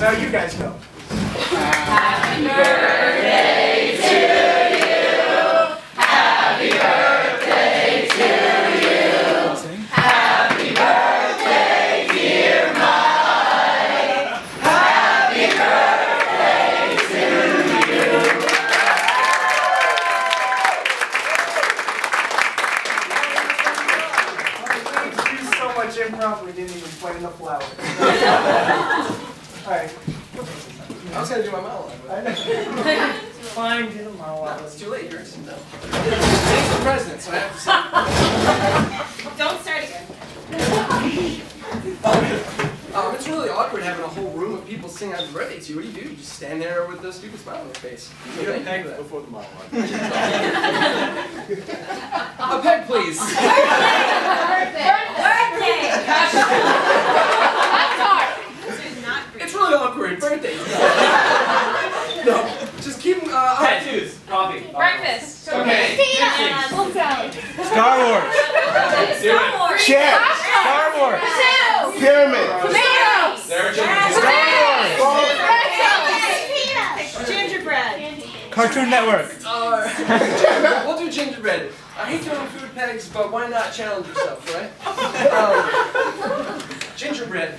Now you guys go. Happy birthday Fine, do the No, monologue. it's too late. You're no. Today's the president, so I have to say. Don't start again. Um, it's really awkward having a whole room of people sing happy birthday to you. What do you do? You just stand there with a stupid smile on your face. So Get a you peg for that. before the monologue. A peg, please. It's really awkward. Birthdays. no, just keep. Uh, all right. Tattoos. Coffee. Breakfast. Okay. Star Wars. Star Wars. Chef. Star Wars. Pyramid. Gingerbread. Cartoon Network. Uh, we'll do gingerbread. I hate doing food pegs, but why not challenge yourself, right? Um, gingerbread.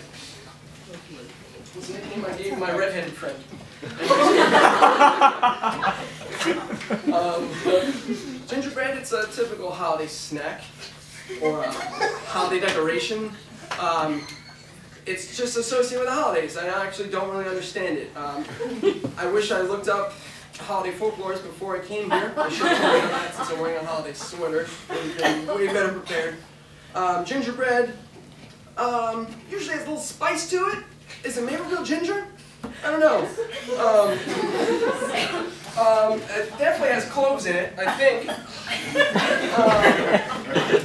Was the nickname I gave my redheaded friend. um, gingerbread, it's a typical holiday snack or a holiday decoration. Um, it's just associated with the holidays. I actually don't really understand it. Um, I wish I looked up holiday folklores before I came here. I should have done that since I'm wearing a holiday sweater. Would have way better prepared. Um, gingerbread um, usually has a little spice to it. Is it made of real ginger? I don't know. Um, um, it definitely has cloves in it, I think.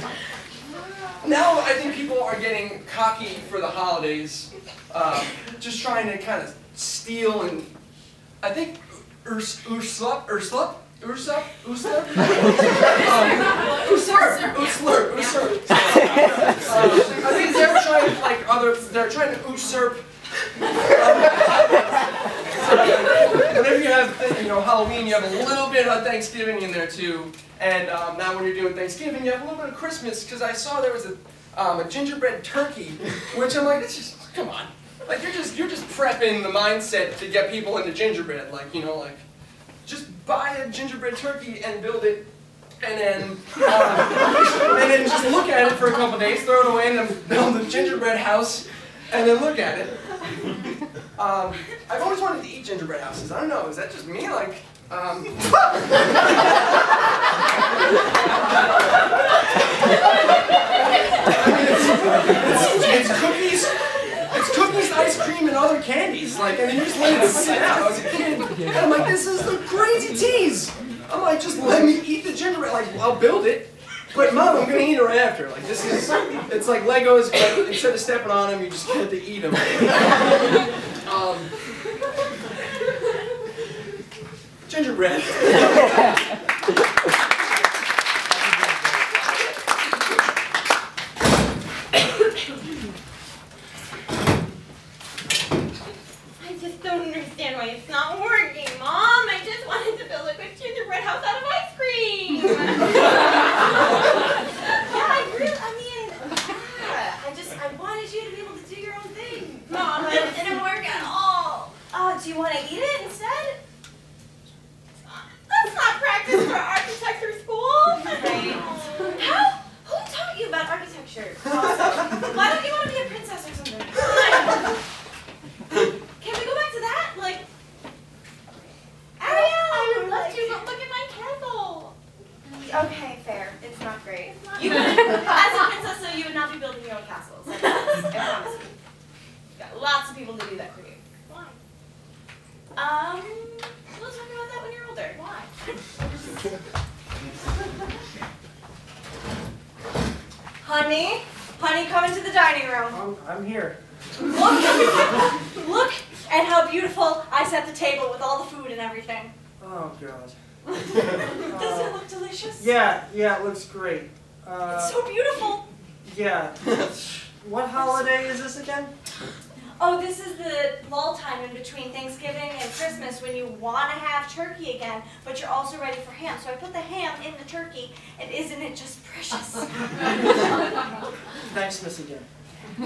Um, now I think people are getting cocky for the holidays, um, just trying to kind of steal and I think Urs Urslup Urslup Ursup Uslur um, Uslur Uslur Um, I think they're trying to like other they're trying to usurp. and if you have you know Halloween, you have a little bit of Thanksgiving in there too. And um, now when you're doing Thanksgiving, you have a little bit of Christmas because I saw there was a um, a gingerbread turkey, which I'm like, it's just come on. Like you're just you're just prepping the mindset to get people into gingerbread. Like you know like just buy a gingerbread turkey and build it, and then um, and then just look at it for a couple days, throw it away, and then build a gingerbread house, and then look at it. Um, I've always wanted to eat gingerbread houses. I don't know, is that just me? Like, um, it's, it's cookies. It's cookies, ice cream, and other candies. Like, and you just let it sit out. I a kid, and I'm like, this is the crazy tease. I'm like, just let me eat the gingerbread. Like, I'll build it, but mom, I'm gonna eat it right after. Like, this is, it's like Legos, but instead of stepping on them, you just get to eat them. um, gingerbread. I just don't understand why it's not working, Mom. I just wanted to build a good gingerbread house out of ice cream. yeah, I really, I mean, yeah, I just, I wanted you to be able to do your own thing. Mom, but it didn't work at all. Oh, do you want to eat it instead? That's not practice for architecture school. Right. How? Who taught you about architecture? Also, why don't you want to be a princess or something? Can we go back to that? Like, Ariel, I would love to, but look at my castle. Okay, fair. It's not great. You would, as a princess, though, you would not be building your own castles. I promise. I promise you. You've got lots of people to do that for you. Why? Um, we'll talk about that when you're older. Why? Honey, honey, come into the dining room. I'm, I'm here. Look, look at how beautiful I set the table with all the food and everything. Oh god. Does it look delicious? Yeah, yeah, it looks great. Uh, It's so beautiful. yeah. what holiday is this again? Oh, this is the lull time in between Thanksgiving and Christmas when you want to have turkey again, but you're also ready for ham. So I put the ham in the turkey, and isn't it just precious? Thanks, Miss again.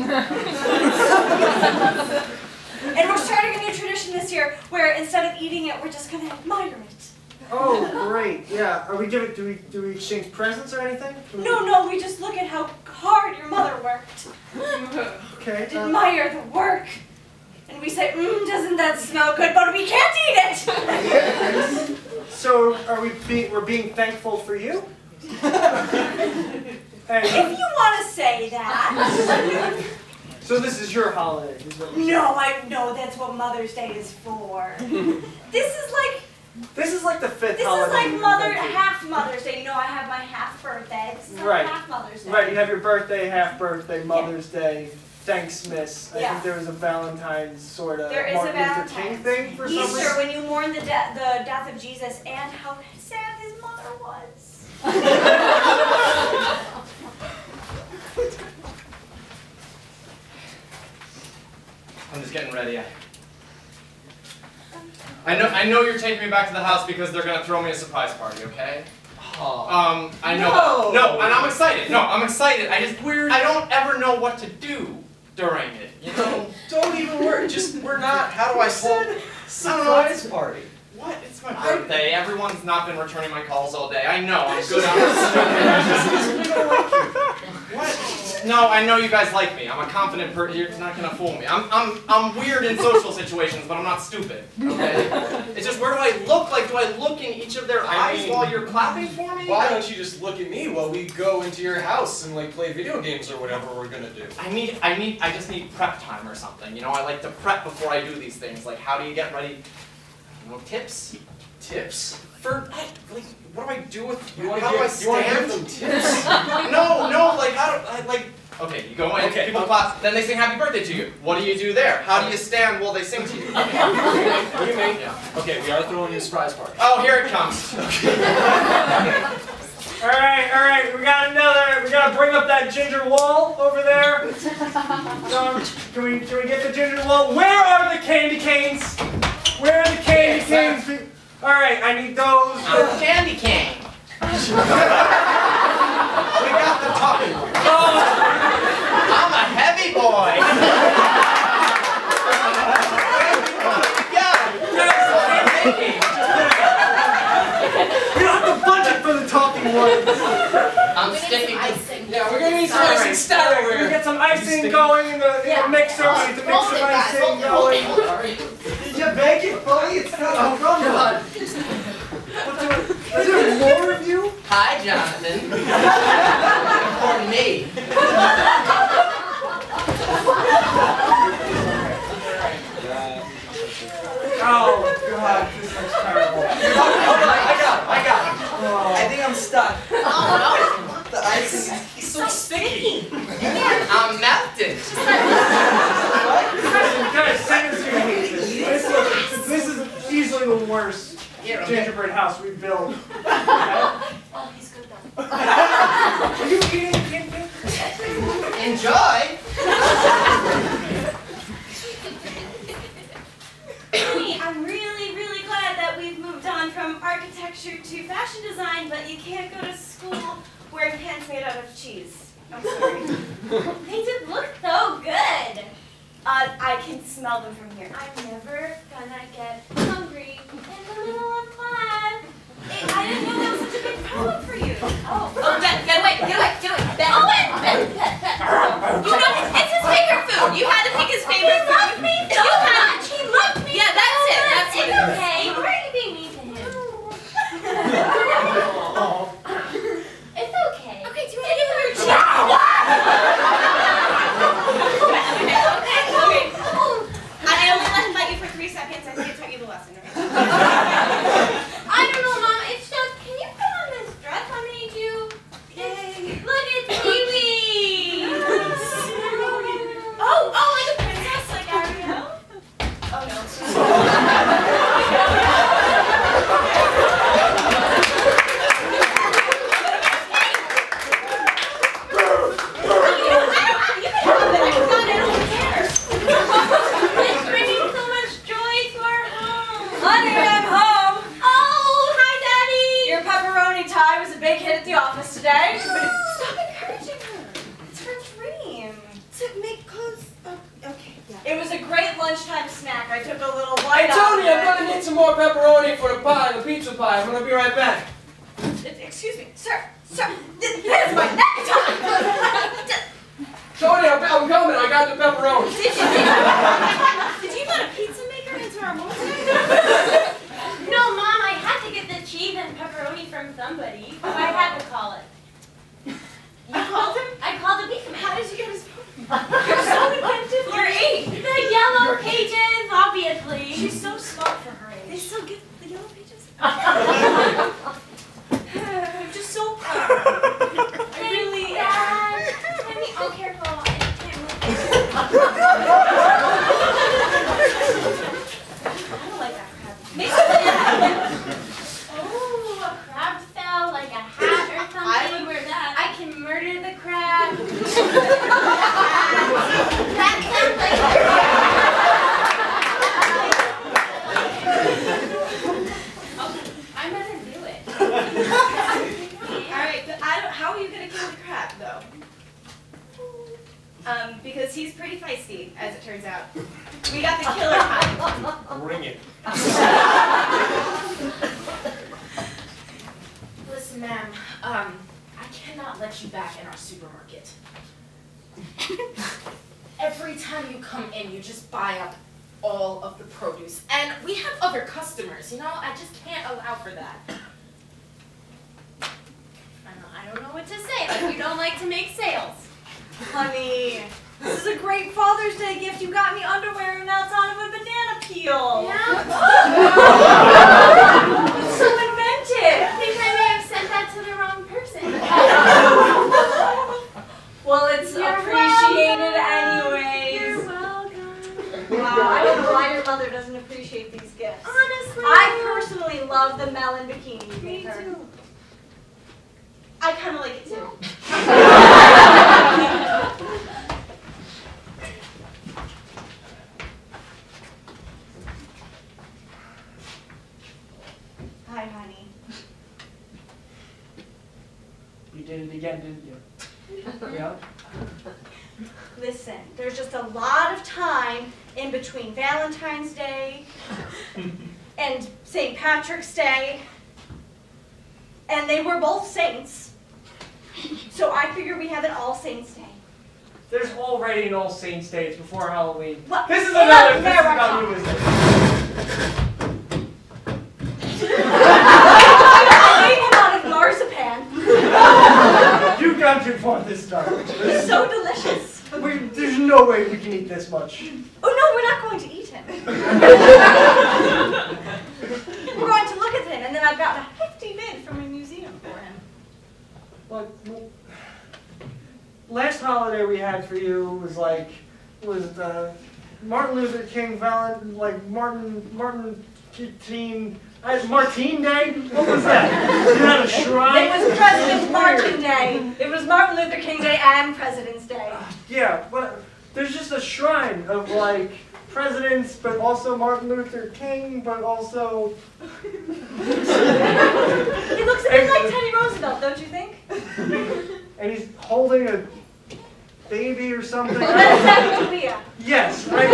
and we're starting a new tradition this year where instead of eating it, we're just going to admire it. Oh, great. Yeah. Are we giving? Do we do we exchange presents or anything? Do we- No, no, we just look at how hard your mother worked. Okay. uh, Admire the work. And we say, mmm, doesn't that smell good? But we can't eat it! so are we being we're being thankful for you? if you want to say that. so this is your holiday. Is No, I know that's what Mother's Day is for. this is like. This is like the fifth this is holiday. like we've Mother half Mother's Day. No, I have my half birthday. This is like Right. half Mother's Day. Right. You have your birthday, half birthday, Mother's Day. Thanks, Miss. I Yeah. think there was a Valentine's sort of There is a Martin Luther King thing for some Easter, reason. when you mourn the, de- the death of Jesus and how sad his mother was. I'm just getting ready. I, I know I know you're taking me back to the house because they're gonna throw me a surprise party, okay? Um, I know No. No, and I'm excited. No, I'm excited. I just weird. I don't ever know what to do during it. You know? Don't even worry. Just we're not. How do I hold surprise party? What? It's my birthday. Everyone's not been returning my calls all day. I know. I'm good. I'm What? No, I know you guys like me. I'm a confident person. You're not gonna fool me. I'm, I'm, I'm weird in social situations, but I'm not stupid. Okay? It's just where do I look? Like, do I look in each of their I eyes mean, while you're clapping for me? Why don't you just look at me while we go into your house and like play video games or whatever we're gonna do? I need, I need, I just need prep time or something. You know, I like to prep before I do these things. Like, how do you get ready? You know, tips Tips? For like, what do I do with? You how do I give, you wanna stand? give them no, no, like how do I like? Okay, you go in, Okay, people um, clap, then they sing happy birthday to you. What do you do there? How do you stand while they sing to you? What do you mean? Yeah. Okay, we are throwing you a surprise party. Oh, here it comes. All right, all right. We got another. We gotta bring up that ginger wall over there. Um, can we can we get the ginger wall? Where are the candy canes? Where are the candy canes? Be- All right, I need those. I'm candy cane. We got the talking one. Oh, I'm a heavy boy. We don't have the budget for the talking ones. I'm sticking. Yeah, we're gonna need some icing stat over We here. get some icing going in the, in the mixer. We need to mix some icing going. Did you it fully? It's not oh, come on. Is there more of you? Hi, Jonathan. For me. Oh God, this looks terrible. Hold on, I got it. I got it. Oh. I think I'm stuck. The ice. He's so sticky. I'm melted. Guys, seriously, hate this. This is, this is easily the worst gingerbread house we've built. Oh, he's good though. Are you eating the candy? Enjoy. Amy, I'm really, really glad that we've moved on from architecture to fashion design, but you can't go to school wearing pants made out of cheese. I'm sorry. they did look so good. Uh, I can smell them from here. I'm never gonna get hungry in the middle of class. I didn't know that was such a big problem for you. Oh, oh get, get away, get away, get away. Ben, oh, Ben, Ben, Ben, Ben. You know, it's his favorite food. You had to pick his favorite food. He loved me so much. He loved me Yeah, that's it. That's it. It's okay. Why are you being mean to him? Patrick's Day. And they were both saints. So I figure we have an All Saints Day. There's already an All Saints Day. It's before Halloween. What? This is another. This is about you, isn't it? I made him out of marzipan. You've gone too far this time. It's so delicious. We, there's no way we can eat this much. Oh no, we're not going to eat him. we're going to look at him, and then I've got a hefty bid from a museum for him. Like, w- last holiday we had for you was like was uh, Martin Luther King Valent like Martin Martin King uh, Martine Day. What was that? You had a shrine. It was President Martin Day. It was Martin Luther King Day and President's Day. Yeah, but there's just a shrine of like presidents, but also Martin Luther King, but also He looks a bit like Teddy Roosevelt, don't you think? and he's holding a baby or something. That's Sacagawea. yes. I,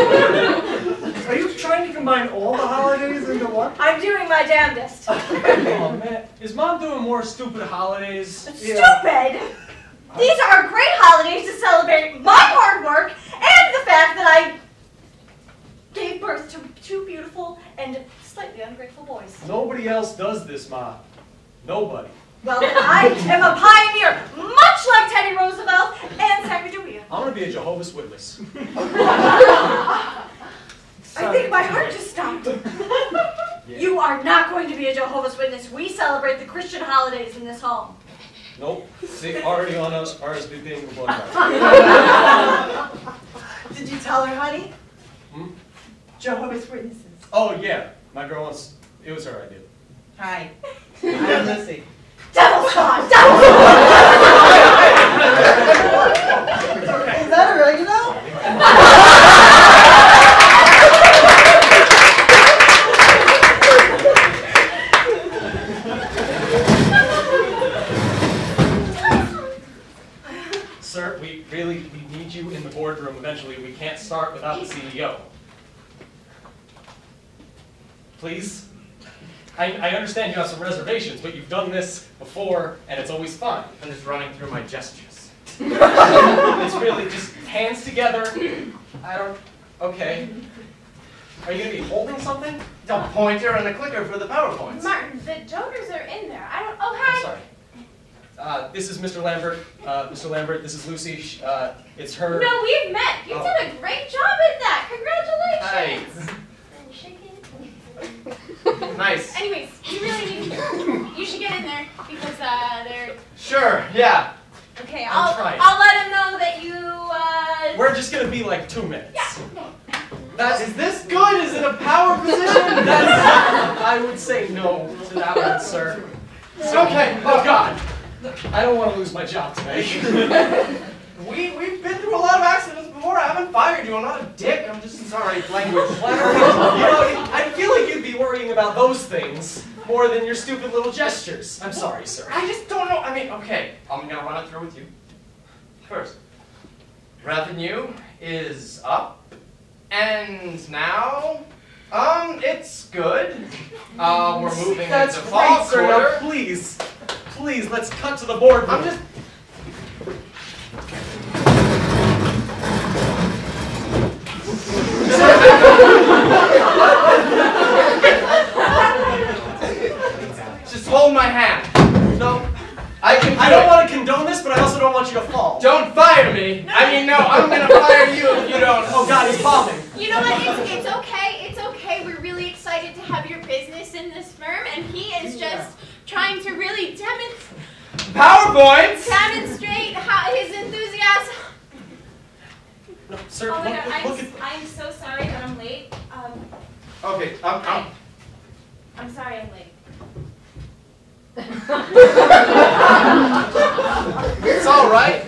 are you trying to combine all the holidays into one? I'm doing my damnedest. Oh man, is mom doing more stupid holidays? Stupid! These are great holidays to celebrate my hard work and the fact that I gave birth to two beautiful and slightly ungrateful boys. Nobody else does this, ma. Nobody. Well, I am a pioneer, much like Teddy Roosevelt and Sacagawea. I'm gonna be a Jehovah's Witness. I think my heart just stopped. You are not going to be a Jehovah's Witness. We celebrate the Christian holidays in this home. Nope. See, already on us RSVPing the blood Did you tell her, honey? Hmm? Jehovah's Witnesses. Oh yeah, my girl wants. It was her idea. Hi. I'm Lucy. Devil spawn! Devil Is that oregano? Sir, we really we need you in the boardroom eventually. We can't start without the E CEO. please. I, I understand you have some reservations, but you've done this before, and it's always fun. I'm just running through my gestures. it's really just hands together. I don't. Okay. Are you gonna be holding something? The pointer and the clicker for the PowerPoints. Martin, the donors are in there. I don't. Oh, I'm hi. sorry. Uh, this is Mr. Lambert. Uh, Mr. Lambert, this is Lucy. Uh, it's her. No, we've met. You Oh. did a great job at that. Congratulations. And shake it. Nice. Anyways, you really need to. You should get in there because uh, they're. Sure, yeah. Okay, I'm I'll trying. I'll let them know that you. Uh, We're just gonna be like two minutes. yeah. That, is this good? Is it a power position? That's, I would say no to that one, sir. okay. Oh God, I don't want to lose my job today. We, we've been through a lot of accidents before. I haven't fired you. I'm not a dick. I'm just sorry. Language. you know, I feel like you'd be worrying about those things more than your stupid little gestures. I'm sorry, sir. I just don't know. I mean, okay, I'm gonna run it through with you. First, revenue is up, and now, um, it's good. Uh, we're moving That's into fall great, sir. Now, please, please, let's cut to the board. I'm just. Just hold my hand. No, I can. Do I don't it. want to condone this, but I also don't want you to fall. Don't fire me. I mean, no, I'm gonna fire you if you don't. Oh God, he's popping. You know what? It's, it's okay. It's okay. We're really excited to have your business in this firm, and he is just trying to really demonstrate PowerPoints. demonstrate how his enthusiasm. No, sir, Oh look, my god, look, I'm, look at. I'm so sorry that I'm late. Um, Okay, I'm. I'm I'm sorry I'm late. it's all right.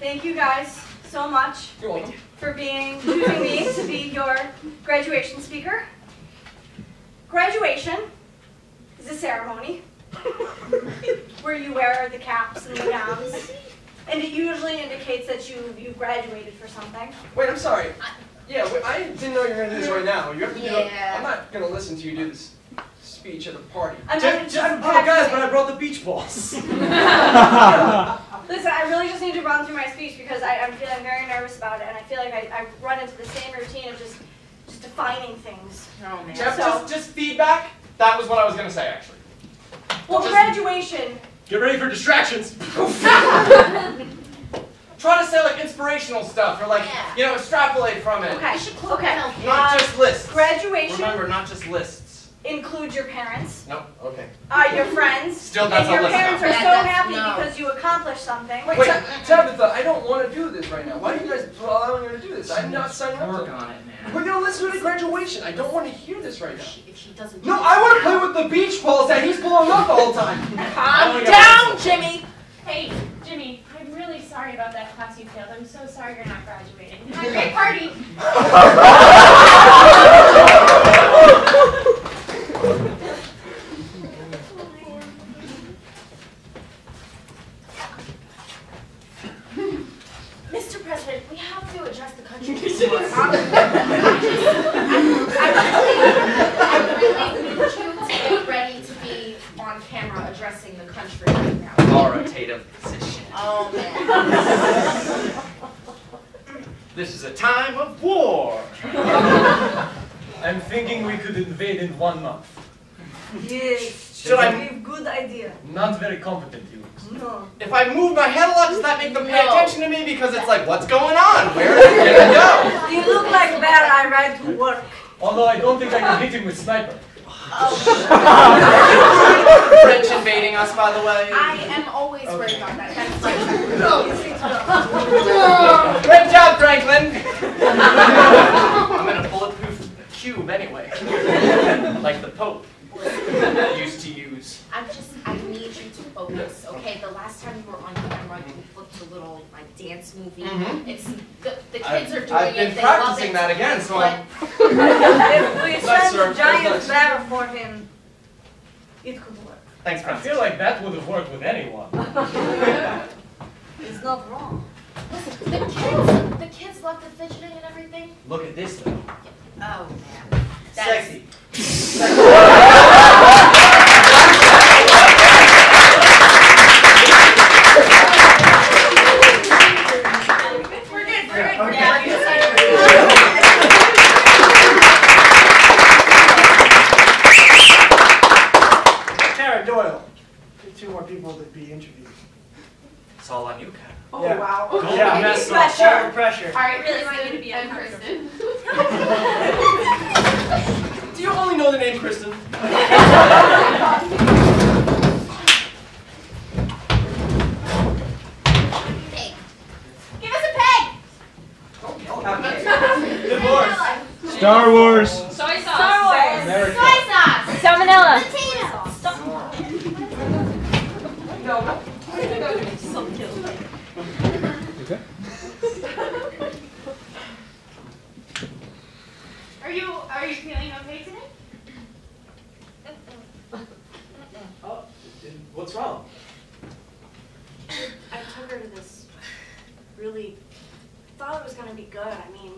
Thank you guys so much You're welcome. For being choosing me to be your graduation speaker. Graduation is a ceremony where you wear the caps and the gowns, and it usually indicates that you you graduated for something. Wait, I'm sorry. Yeah, wait, I didn't know you were gonna do this right now. You have to do it. Yeah. I'm not gonna listen to you do this speech at a party. I'm Just, not just, just oh guys, practicing. but I brought the beach balls. Listen, I really just need to run through my speech because I, I'm feeling very nervous about it, and I feel like I, I run into the same routine of just just defining things. Oh man. Jeff, So- just just feedback. That was what I was gonna say actually. Well, Just- graduation. Get ready for distractions. Try to say like inspirational stuff or like Yeah. you know extrapolate from it. Okay. Okay. Not Uh, just lists. Graduation Remember, not just lists. Includes your parents, Nope. Okay. uh, your friends, Still, that's and your a parents now. are so that's- happy no. because you accomplished something. Wait, Wait. Ta- Tabitha, I don't want to do this right now. Why are you guys allowing her to do this? I'm not signing up Work to on it, man. We're gonna listen to graduation. I don't want to hear this right If now. she, if she doesn't. do No, I want to play with the beach balls that he's blowing up the whole time. Calm down, Jimmy. Hey, Jimmy, I'm really sorry about that class you failed. I'm so sorry you're not graduating. Have a great party. Mr. President, we have to address the country before. I really, I really need you to get ready to be on camera addressing the country right now. Authoritative position. Oh man. This is a time of war. I'm thinking we could invade in one month. Yes. Should I- a good idea. Not very competent, you look. No. If I move my head a lot, does that make them pay No. attention to me? Because it's like, what's going on? Where is it gonna go? You look like bear I ride to work. Although I don't think I can hit him with sniper. French invading us, by the way. I am always worried about that. That's like, Great job, Franklin. I'm in a bulletproof cube anyway, like the Pope used to use. I just, I need you to focus, okay? The last time you were on camera, you flipped a little like dance movie. Mhm. It's the, the kids I've, are doing I've it. been they love practicing it, that again, so but I'm. If we Nice, sir. send a giant Nice. bear for him, it could work. Thanks, I feel like that would have worked with anyone. It's not wrong. listen, The kids, the kids love the fidgeting and everything. Look at this though. Oh man. That's- Sexy. We're good, we're good. Okay. Yeah, we decided. Tara Doyle. Two more people to be interviewed. It's all on you, Kat. Oh Yeah. wow. Yeah, mess up. Pressure. All the pressure. All right, Really want you to be and uncomfortable. Kristen. Do you only know the name Kristen? Give us a peg. Oh, Divorce. Star Wars. Soy sauce. Star Wars. America. Soy sauce. Salmonella. Potato. No. Are you are you feeling okay today? Oh, what's wrong? I took her to this really thought it was gonna be good. I mean,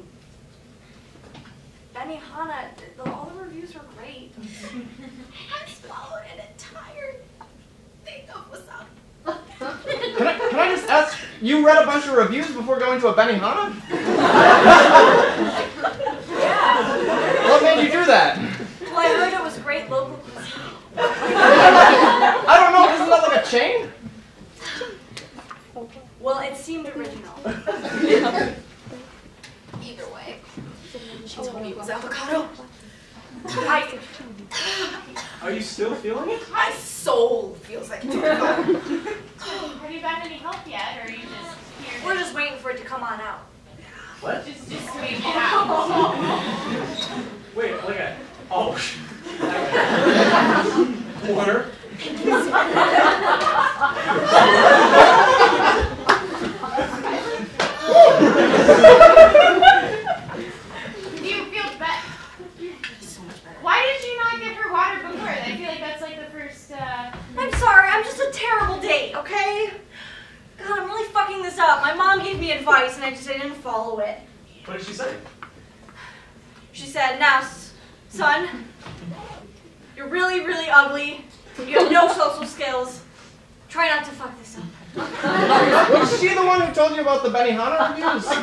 Benihana, the, all the reviews were great. I swallowed an entire thing of wasabi. Can I, can I just ask, you read a bunch of reviews before going to a Benihana? Yeah. What made you do that? Well, I heard it was great local cuisine. I don't know, isn't that like a chain? Well, it seemed original. Either way. She told me it was avocado. I, Are you still feeling it? My soul feels like it's avocado. Have you gotten any help yet, or are you just here? we're just waiting for it to come on out. What? just just waiting it out. Wait, look at. Oh. Water. Do you feel better? Why did you not give her water before? I feel like that's like the first. Uh... I'm sorry, I'm just a terrible date, okay? God, I'm really fucking this up. My mom gave me advice and I just I didn't follow it. What did she say? She said, now, son, you're really, really ugly. You have no social skills. Try not to fuck this up. Was she the one who told you about the Benihana reviews?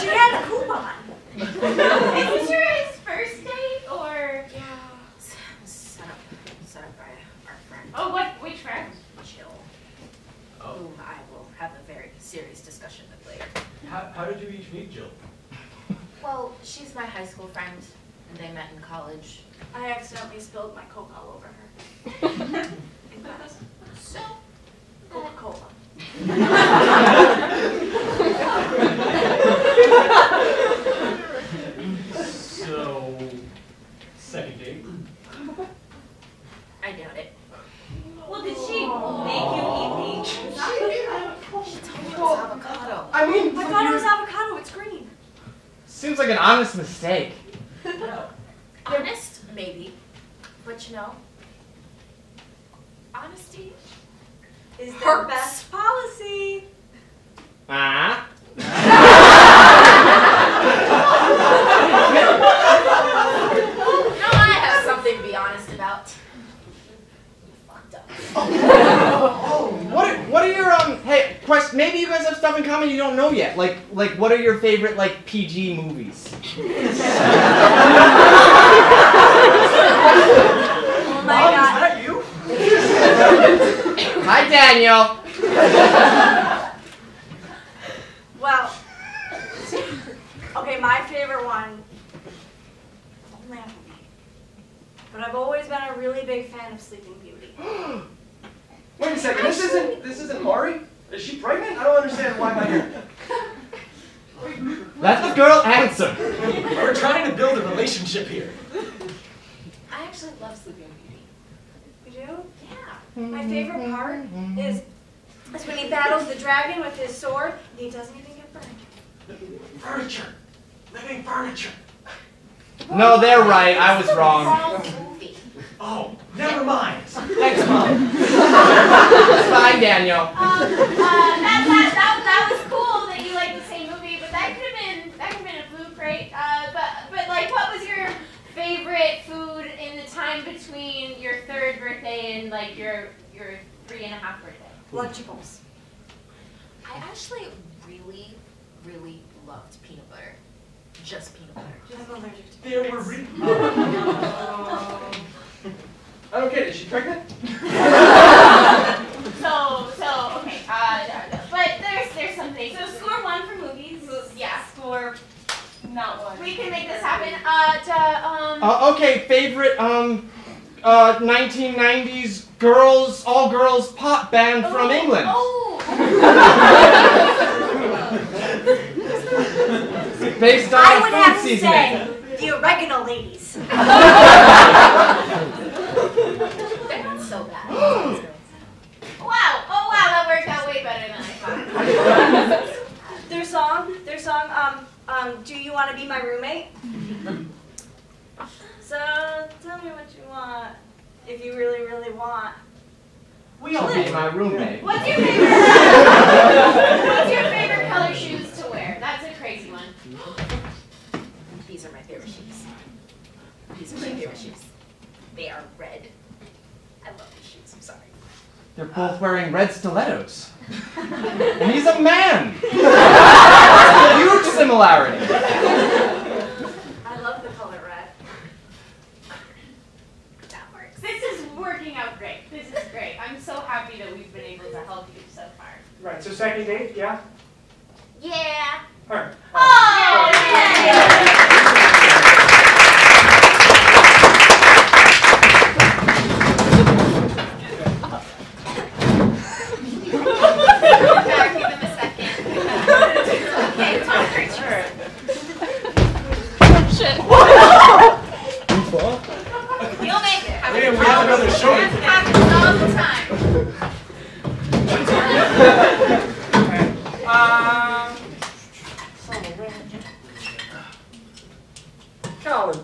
She had a coupon. Is this your guys' first date, or? Yeah. s- Set up, set up by our friend Oh, what? Which friend? Jill, Oh. whom I will have a very serious discussion with later. How, how did you each meet Jill? Well, she's my high school friend, and they met in college. I accidentally spilled my Coke all over her. In class. So, Coca-Cola. So, second date. I doubt it. Well, did she make you eat She told me it was avocado. I mean, I thought it was avocado. It's green. Seems like an honest mistake. Yeah. Honest, maybe. But you know, honesty Is Hurts. best policy. Ah. You know, I have something to be honest about. You fucked up. What are, what are your um? Hey, quest. Maybe you guys have stuff in common you don't know yet. Like like what are your favorite like PG movies? Oh my Mom, is that you? Hi Daniel. Well, okay, my favorite one. Homeland movie. But I've always been a really big fan of Sleeping Beauty. Wait a second. This isn't this isn't Mari. Is she pregnant? I don't understand why am I here. Let the girl answer. We're trying to build a relationship here. I actually love Sleeping Beauty. You do? Yeah. My mm-hmm. favorite part mm-hmm. is, is when he battles the dragon with his sword and he doesn't even get burned. Furniture. Living furniture. No, they're right. I was wrong. Wrong movie. Oh, never mind. Thanks, Mom. Bye, Daniel. Um, uh, that, that, that, that was cool that you liked the same movie, but that could have been that could have been a food crate. Uh, but but like, what was your favorite food in the time between your third birthday and like your your three and a half birthday? Lunchables. I actually really, really loved peanut butter. Just peanut butter. I'm allergic to There were re- I don't get it. Is she pregnant? So so okay. Uh, no, no. but there's there's something. So score one for movies. Yeah. Score not one. We can make this happen. Uh, to, um. Uh, okay, favorite um uh 1990s girls all girls pop band from oh, England. Oh. Based on I would food have to seasoning. say the oregano ladies. They're not so bad. Wow! Oh wow, that worked out way better than I thought. Their song, their song, um, um, do you want to be my roommate? so tell me what you want, if you really, really want. We all be my roommate. What's your favorite? what's your favorite color shoes to wear? That's a crazy one. These are my favorite shoes. These are my favorite shoes. They are red. I love these shoes. I'm sorry. They're both wearing red stilettos. and he's a man! Huge similarity. I love the color red. That works. This is working out great. This is great. I'm so happy that we've been able to help you so far. Right. So second date, yeah. Yeah. All right. Oh, yay! Back, give him a second. okay, Tom Cruise. You'll make it. Happens Man, we have another show. That happens all the time. Um, Colin,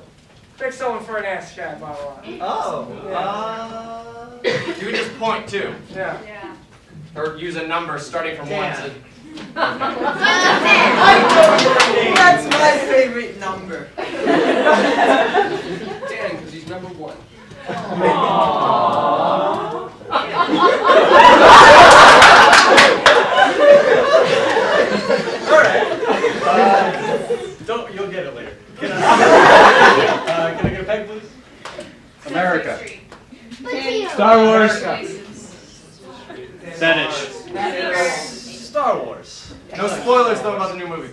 pick someone for an ass chat bottle. Oh. Yeah. Uh, You just point too. Yeah. Yeah. Or use a number starting from one to that's my favorite number. Dan, because he's number one. All right. Uh, don't. You'll get it later. Can I, uh, can I get a peg, please? America. Star Wars. Spanish. Star Wars. No spoilers though about the new movie.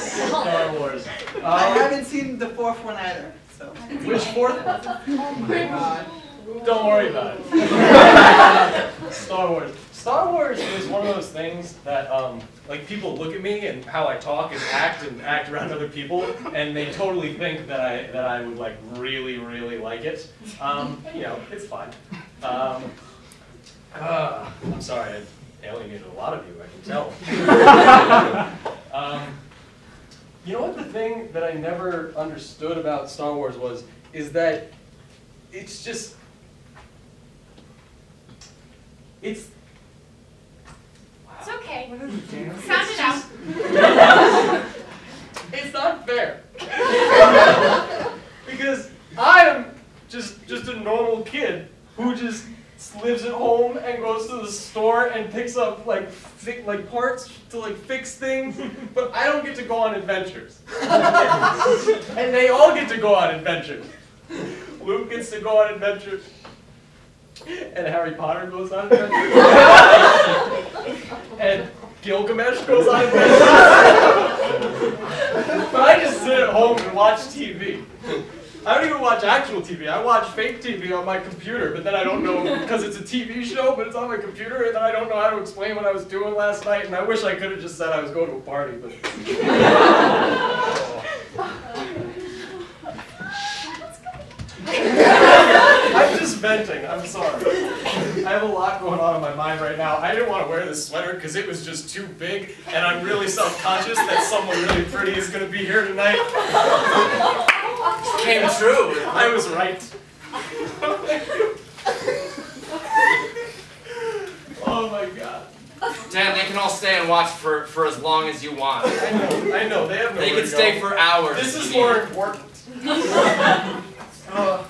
Star Wars. I Uh, haven't seen the fourth one either, so. which fourth? oh my god. Don't worry about it. Star Wars. Star Wars is one of those things that, um, like, people look at me and how I talk and act and act around other people, and they totally think that I that I would like really, really like it. Um, you know, it's fine. Um, uh, I'm sorry, I alienated a lot of you. I can tell. um, you know what the thing that I never understood about Star Wars was is that it's just it's It's okay. Sound it out. it's not fair. because I am just just a normal kid who just lives at home and goes to the store and picks up like like parts to like fix things, but I don't get to go on adventures. and they all get to go on adventures. Luke gets to go on adventures. And Harry Potter goes on adventures. and Gilgamesh goes on adventures. but I just sit at home and watch TV. I don't even watch actual TV. I watch fake TV on my computer, but then I don't know because it's a TV show, but it's on my computer, and then I don't know how to explain what I was doing last night. And I wish I could have just said I was going to a party, but. I'm just venting. I'm sorry. I have a lot going on in my mind right now. I didn't want to wear this sweater because it was just too big, and I'm really self-conscious that someone really pretty is going to be here tonight. came true. I was right. oh my god. Dan, they can all stay and watch for, for as long as you want. I know, I know, they have no They can stay for hours. This is more important. uh.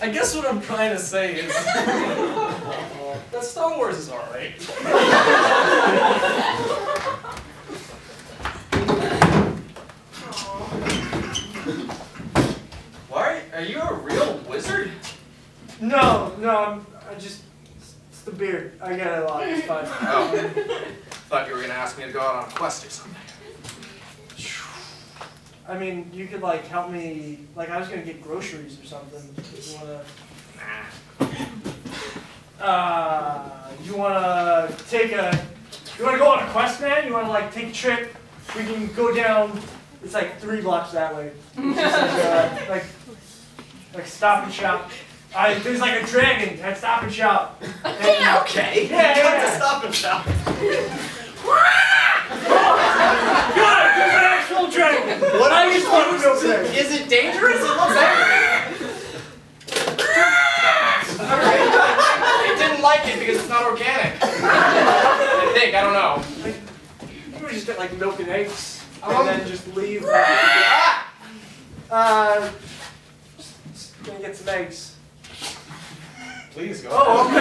I guess what I'm trying to say is that Star Wars is alright. Are you a real wizard? No, no, I'm, I just, it's the beard. I get it a lot. It's fine. Oh. Thought you were gonna ask me to go out on a quest or something. I mean, you could like help me. Like, I was gonna get groceries or something. If you wanna. Nah. Uh, you wanna take a. You wanna go on a quest, man? You wanna like take a trip? We can go down. It's like three blocks that way. Just like, uh, like, like stop and shop. I, there's like a dragon at Stop and Shop. And, Yeah, okay. Yeah, yeah, Cut yeah. to stop and shop. Good, there's an actual dragon. What I just want to go there. Is it dangerous? It looks like. it didn't like it because it's not organic. I think. I don't know. You would just get like milk and eggs, Um, and then just leave. Ah! Uh, just, just gonna get some eggs. Please go. Oh, okay.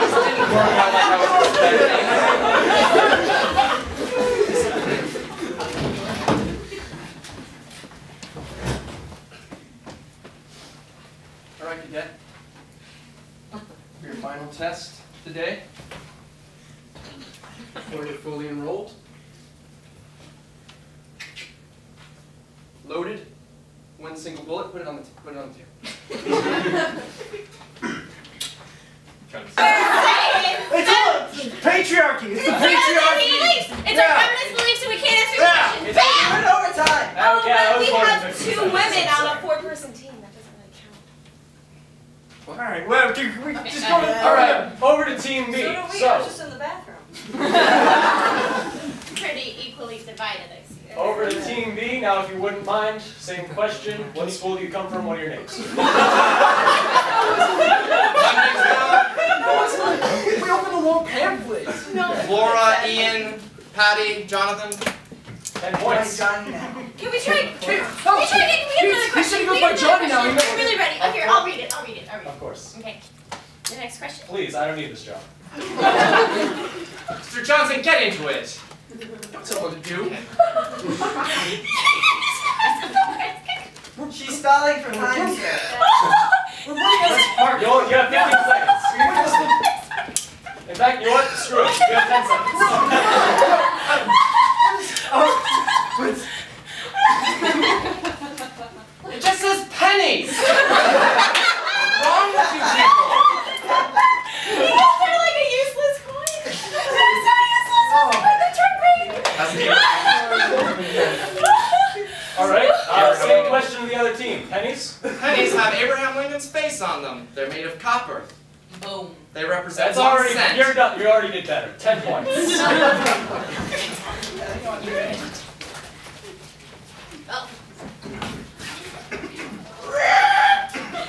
This didn't work out like I was expecting. All right, cadet. For your final test today, before you're fully enrolled. Loaded. One single bullet. Put it on the put it on the table. It's all patriarchy. It's the patriarchy. beliefs. It's Yeah. our feminist beliefs, so we can't answer Yeah. questions. Bam! We're in overtime. Oh, Okay, but we have two women on a four-person team. That doesn't really count. All right. Well, can we just go to? All right, over to Team B. So do we. I was just in the bathroom. Pretty equally divided, I see. Over to Team B. Now, if you wouldn't mind, same question. What school do you come from? What are your names? We opened a little pamphlet. Laura, Ian, Patty, Jonathan. Ten Why points. Johnny now? Can we try? Can we try? Can Oh, we get another question? said he Can goes by get Johnny now, he question? I'm really ready. Oh, here, I'll read it. I'll read it. I'll read Of course. it. Okay. The next question. Please, I don't need this job. Mr. Johnson, get into it. Don't tell what to do. She's stalling for time, sir. Mark, you you have 15 seconds. In fact, you know what? Screw it. You have 10 seconds. It just says pennies. What's wrong with you people? They're like a useless coin. They're so useless. Oh. They turn green. That's All right. Uh, same question to the other team. Pennies? Pennies have Abraham Lincoln's face on them. They're made of copper. Boom. They represent That's already. cent. You're done. You already did better. 10 points.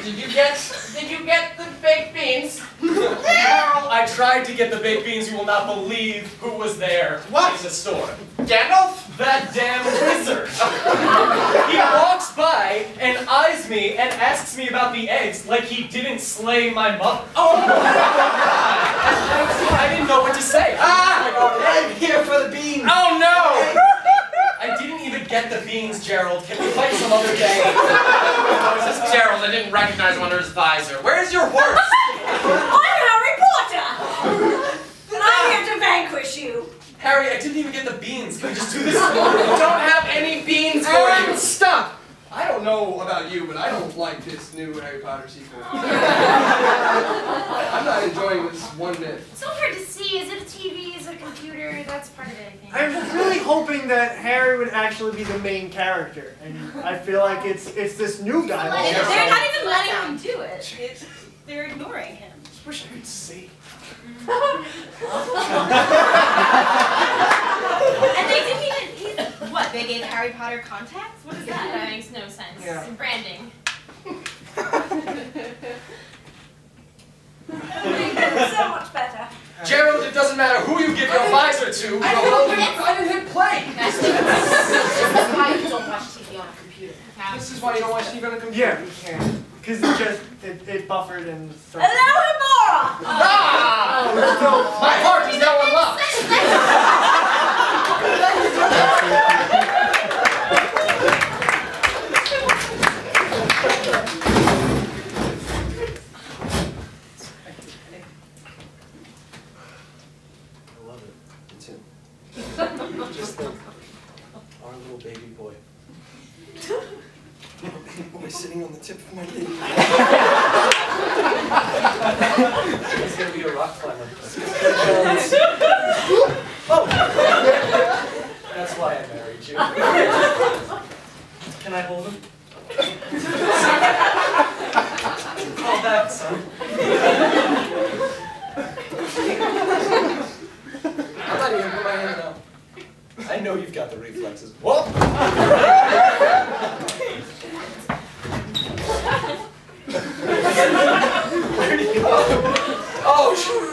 Did you get? Did you get the baked beans? Carol, I tried to get the baked beans. You will not believe who was there What? in the store. Gandalf? That damn wizard. he walks by and eyes me and asks me about the eggs like he didn't slay my mother. Oh my god! I didn't know what to say. Ah! I'm here for the beans. Oh no! I didn't even get the beans, Gerald. Can we fight some other day? Oh, this is Gerald. I didn't recognize him under his visor. Where's your horse? I'm Harry Potter! And I'm here to vanquish you. Harry, I didn't even get the beans. Can we just do this? I don't have any beans for And you. stop! I don't know about you, but I don't like this new Harry Potter sequel. I'm not enjoying this one bit. It's so hard to see. Is it a TV? Is it a computer? That's part of it, I think. I was really hoping that Harry would actually be the main character, and I feel like it's it's this new guy. all They're not even letting him do it. It's, they're ignoring him. Just wish I could see. And they didn't even. He, what? They gave Harry Potter contacts? What is that? That makes no sense. Yeah. Branding. Oh so much better. Gerald, it doesn't matter who you give your visor to. I you'll know, hold but it. I didn't hit play. This is why you don't watch TV on a computer. This is why you don't watch TV on a computer. Yeah, we can. Because it just, it, it buffered and stuff. Hello, Himora! Ah! We're My heart is now unlocked. I love it. Me too. Just like our little baby boy. Baby boy sitting on the tip of my knee. He's gonna be a rock climber. oh! That's why I married you. Can I hold him? Call back, son. I'm not even put my hand down. I know you've got the reflexes. Whoa! Where'd he go? Oh, shoo!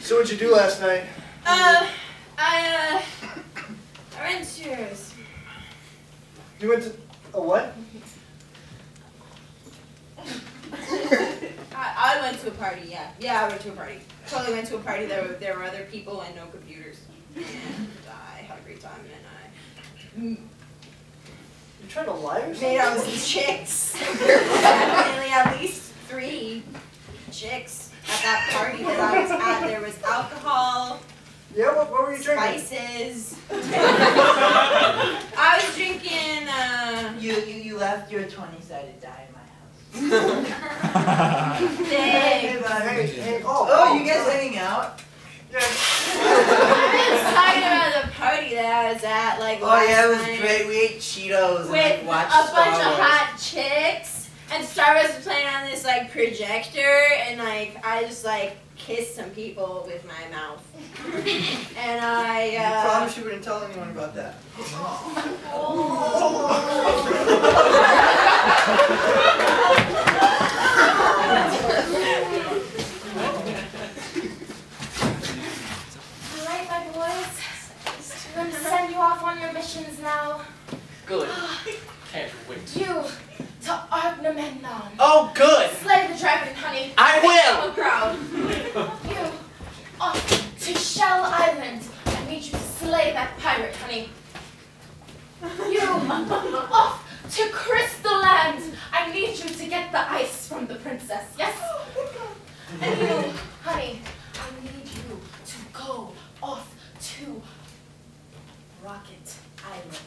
So what'd you do last night? Uh, I, uh, I went to yours. You went to a what? I, I went to a party, yeah. Yeah, I went to a party. Totally went to a party. There were, there were other people and no computers. And I had a great time and I You trying to lie or made something? out with some chicks. Definitely at least three chicks at that party that I was at. There was alcohol, Yeah, what, what were you drinking? spices. I was drinking, uh, You, you, you left your 20-sided die in my house. big. Hey, hey, oh, Oh, you guys sorry. hanging out? Yeah. I was talking about the party that I was at, like Oh last yeah, it was night. great. We ate Cheetos and with like a bunch of hot chicks, and Star Wars was playing on this like projector, and like I just like kissed some people with my mouth, and I. You Uh, promise you wouldn't tell anyone about that. Alright, my boys. I'm going to send you off on your missions now. Good. Can't wait. You to Argnamendon. Oh, good. Slay the dragon, honey. I will. I'm proud. You off to Shell Island. I need you to slay that pirate, honey. You off to Crystal Land. I need you to get the ice from the princess. Yes. And you, honey, I need you to go off to Rocket Island.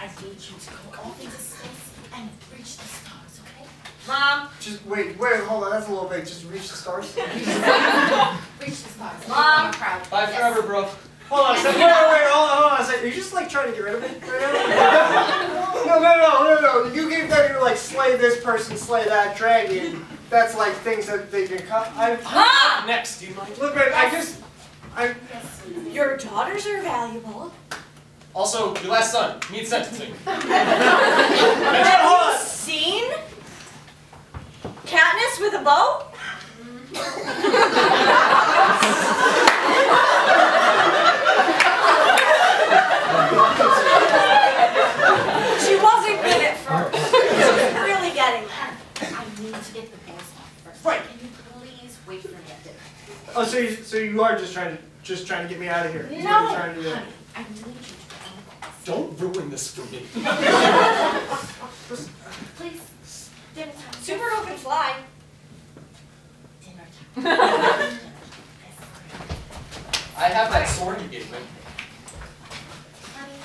I need you to go off into space and reach the stars, okay? Mom, Just wait, wait, hold on, that's a little big. Just reach the stars. Reach the stars. Mom. I'm proud. Bye Yes. forever, bro. Hold on a second. Wait, wait, wait, hold on, hold on a second. Are you just like trying to get rid of me right now? no, no, no, no, no. You gave that you're like slay this person, slay that dragon. That's like things that they can cut. I Mom, Next, do you mind? look, babe, I just, I. Yes. your daughters are valuable. Also, your last son needs sentencing. Have you seen Katniss with a bow? she wasn't good at first. She's really getting there. I need to get the boys off first. Right. Can you please wait for me at dinner? Oh, so you, so you are just trying to, just trying to get me out of here? No, you're trying to uh, honey, I need you to go on the bus. Don't ruin this for me. Please, dinner time. Supergirl can fly. Dinner time. I have that sword you gave me. Honey,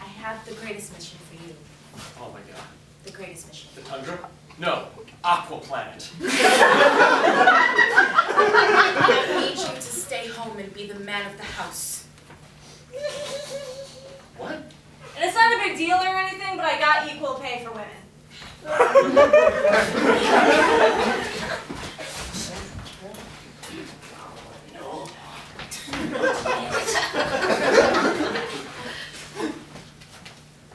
I have the greatest mission for you. Oh my god. The greatest mission. The tundra? No. Aqua planet. I need you to stay home and be the man of the house. What? And it's not a big deal or anything, but I got equal pay for women.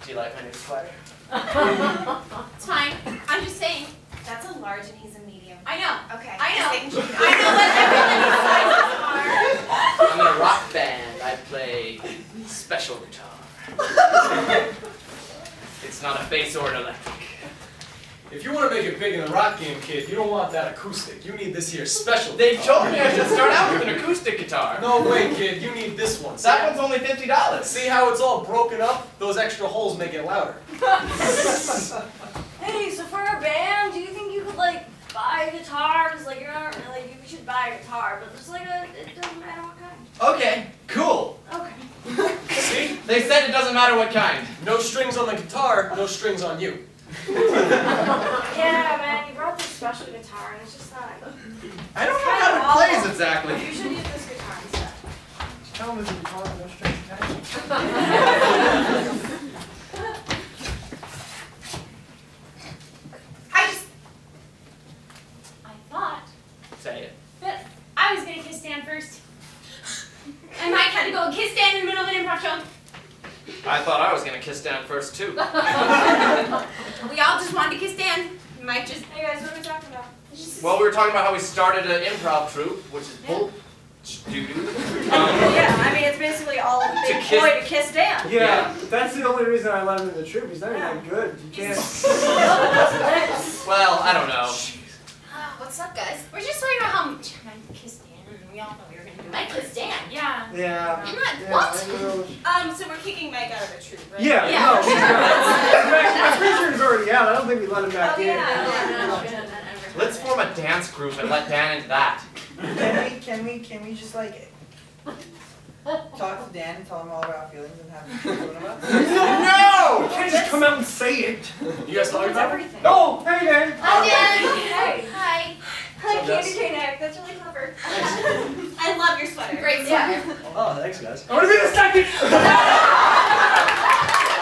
Do you like my new sweater? not a bass or an electric. If you want to make it big in the rock game, kid, you don't want that acoustic. You need this here special. They told me I should start out with an acoustic guitar. No way, kid. You need this one. See That one's only fifty dollars. See how it's all broken up? Those extra holes make it louder. Hey, so for a band, do you think you could like buy a guitar? Cause like you're not like you should buy a guitar, but just like a it doesn't matter what kind. Okay, cool. Okay. See? They said it doesn't matter what kind. No strings on the guitar, no strings on you. Yeah, man, you brought this special guitar, and it's just not. I don't know Kind how of it awful. plays exactly. You should use this guitar instead. Tell them it's a guitar with no strings attached. I just. I thought Say it. that I was gonna kiss Dan first. And Mike had to go kiss Dan in the middle of an improv show. I thought I was gonna kiss Dan first too. We all just wanted to kiss Dan. Mike just. Hey guys, what are we talking about? Well, we were talking about how we started an improv troupe, which is bull doo doo. yeah, I mean it's basically all a big kiss- boy to kiss Dan. Yeah, that's the only reason I let him in the troupe. He's not even that good. You can't. Well, I don't know. Ah, what's up, guys? We're just talking about how much Mike kissed Dan, and we all know we were Mike it. kissed Dan. Yeah. Yeah. You're not. Yeah, what? Um, so we're kicking Mike out of the troupe, right? Yeah, Yeah. no, he's not. In fact, I'm pretty sure he's already out. I don't think we let him back Oh, in. yeah. Let's form a dance group and let Dan into that. Can we, can we, can we just like talk to Dan and tell him all about our feelings and have him doing about it? No! You can't just come out and say it. You guys talking It's about it? everything. Oh, hey Dan. Hi, Dan. Hey. Hi. Hi, So that's- Candy Cane Egg. That's really clever. I love your sweater. Great sweater. Oh, thanks, guys. I want to be the second.